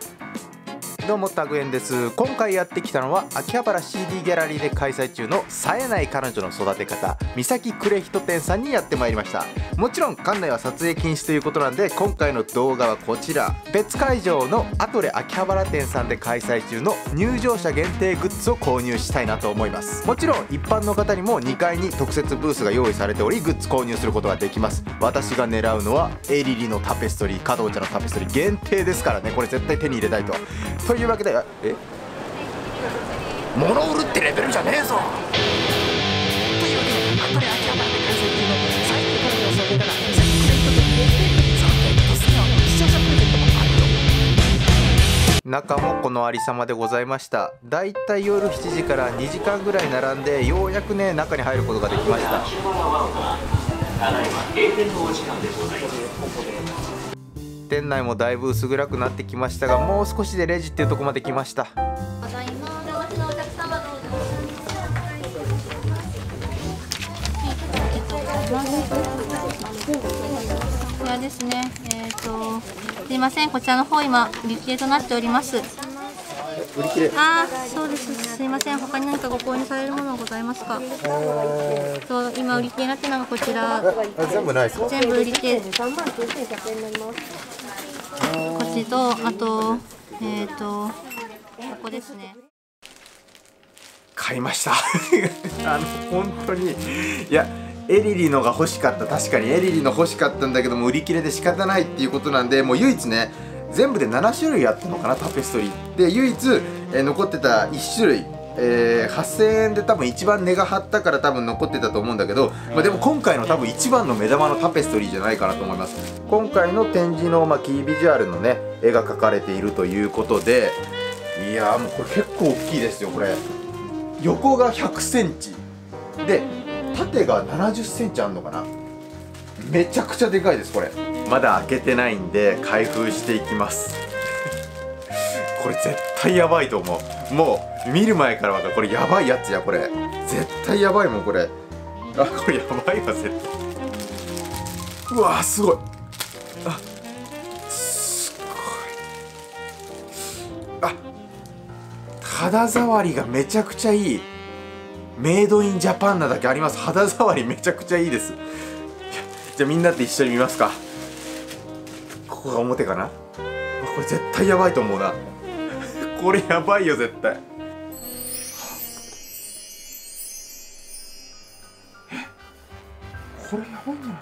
うん。どうもタグエンです。今回やってきたのは秋葉原 CD ギャラリーで開催中の冴えない彼女の育て方三崎クレヒト店さんにやってまいりました。もちろん館内は撮影禁止ということなんで今回の動画はこちら。別会場のアトレ秋葉原店さんで開催中の入場者限定グッズを購入したいなと思います。もちろん一般の方にも2階に特設ブースが用意されておりグッズ購入することができます。私が狙うのはエリリのタペストリー加藤茶のタペストリー限定ですからね。これ絶対手に入れたいと。というわけでえ？物売るってレベルじゃねえぞ。というわけでアトレ秋葉原で開催中の最高からの予想がサイクレイト的限定グッズを突然視聴者プレゼントもあるよ中もこのありさまでございました。だいたい夜7時から2時間ぐらい並んでようやくね中に入ることができました。店内もだいぶ薄暗くなってきましたがもう少しでレジっていうとこまで来ましたただいまお出ましのお客様どうぞ。こちらですね。えっ、とすいませんこちらの方今売り切れとなっております。売り切れああそうです。すいません他に何かご購入されるものはございますか？と今売り切れになってるのがこちらあ全部ないですか？全部売り切れ。こっちとあとえっ、とここですね。買いました。あの本当にいやエリリのが欲しかった。確かにエリリの欲しかったんだけども売り切れで仕方ないっていうことなんでもう唯一ね全部で7種類あったのかなタペストリー。で唯一、えー残ってた1種類。えー8000円で多分一番値が張ったから多分残ってたと思うんだけど、まあ、でも今回の多分一番の目玉のタペストリーじゃないかなと思います。今回の展示の、まあ、キービジュアルのね絵が描かれているということでいやーもうこれ結構大きいですよこれ。横が100センチ。で縦が70センチあんのかな。めちゃくちゃでかいですこれ。まだ開けてないんで開封していきますこれ絶対やばいと思う。もう見る前から分かる。これやばいやつやこれ。絶対やばいもんこれ。あこれやばいわ絶対。うわーすごい。あすごい。あ肌触りがめちゃくちゃいい。メイドインジャパンなだけあります。肌触りめちゃくちゃいいです。じゃあみんなで一緒に見ますか。ここが表かな。これ絶対やばいと思うな。これやばいよ絶対。えこれやばいんじゃない？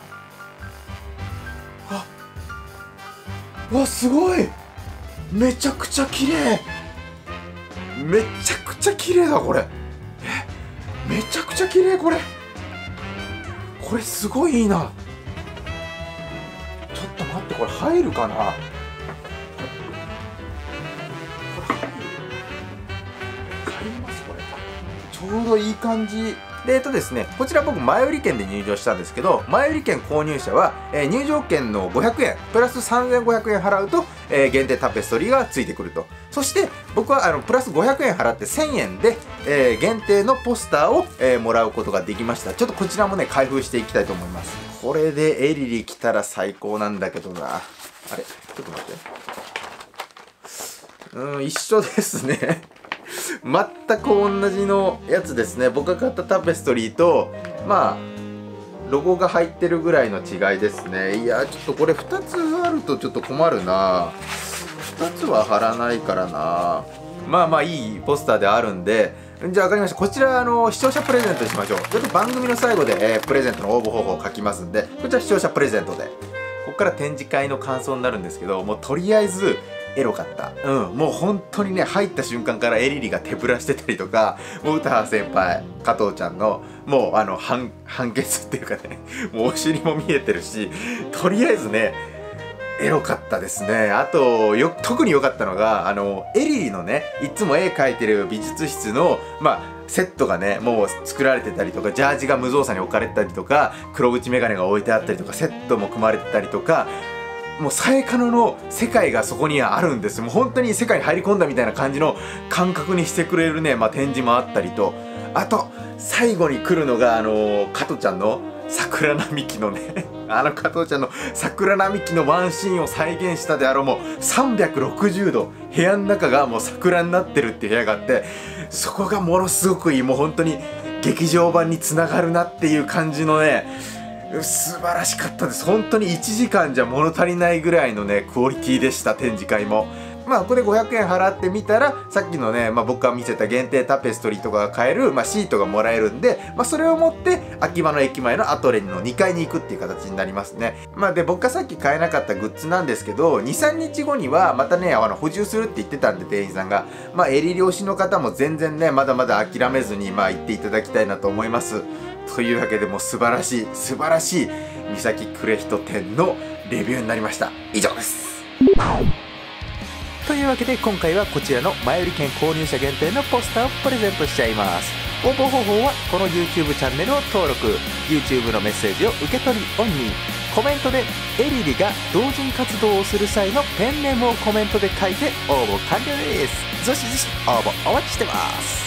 あわすごい！めちゃくちゃ綺麗。めちゃくちゃ綺麗だこれ。えめちゃくちゃ綺麗これ。これすごいいいな。ちょっと待ってこれ入るかな？うどいい感じでえっとですねこちら僕前売り券で入場したんですけど前売り券購入者は、えー入場券の500円プラス3500円払うと、えー限定タペストリーがついてくると。そして僕はあのプラス500円払って1000円で、えー限定のポスターを、えもらうことができました。ちょっとこちらもね開封していきたいと思います。これでエリリ来たら最高なんだけどな。あれ？ちょっと待って。うん一緒ですね。全く同じのやつですね。僕が買ったタペストリーとまあロゴが入ってるぐらいの違いですね。いやちょっとこれ2つあるとちょっと困るな。2つは貼らないからな。まあまあいいポスターであるんで。じゃあ分かりました。こちらあの視聴者プレゼントにしましょう。ちょっと番組の最後で、えープレゼントの応募方法を書きますんで。こちら視聴者プレゼントで。ここから展示会の感想になるんですけどもうとりあえずエロかった。うん。もう本当にね入った瞬間からエリリが手ぶらしてたりとかもう歌羽先輩加藤ちゃんのもうあの判判決っていうかね もうお尻も見えてるしとりあえずねエロかったですね。あとよ特に良かったのがあのエリリのねいつも絵描いてる美術室のまあセットがねもう作られてたりとかジャージが無造作に置かれてたりとか黒縁眼鏡が置いてあったりとかセットも組まれてたりとかもうサエカノの世界がそこにはあるんです。もう本当に世界に入り込んだみたいな感じの感覚にしてくれるね、まあ、展示もあったりと。あと最後に来るのがあの加トちゃんの桜並木のね。あの加藤ちゃんの桜並木のワンシーンを再現したであろうもう360度部屋の中がもう桜になってるっていう部屋があってそこがものすごくいい。もう本当に劇場版につながるなっていう感じのね素晴らしかったです。本当に1時間じゃ物足りないぐらいのねクオリティでした展示会も。まあこれ500円払ってみたらさっきのね、まあ、僕が見せた限定タペストリーとかが買える、まあ、シートがもらえるんで、まあ、それを持って秋葉の駅前のアトレの2階に行くっていう形になりますね。まあで僕がさっき買えなかったグッズなんですけど23日後にはまたねあの補充するって言ってたんで店員さんが。まあ襟漁師の方も全然ねまだまだ諦めずにまあ行っていただきたいなと思います。というわけでもう素晴らしい素晴らしい三崎クレヒト店のレビューになりました。以上です。というわけで今回はこちらの前売り券購入者限定のポスターをプレゼントしちゃいます。応募方法はこの YouTube チャンネルを登録。YouTube のメッセージを受け取りオンに。コメントでエリリが同人活動をする際のペンネームをコメントで書いて応募完了です。どしどし応募お待ちしてます。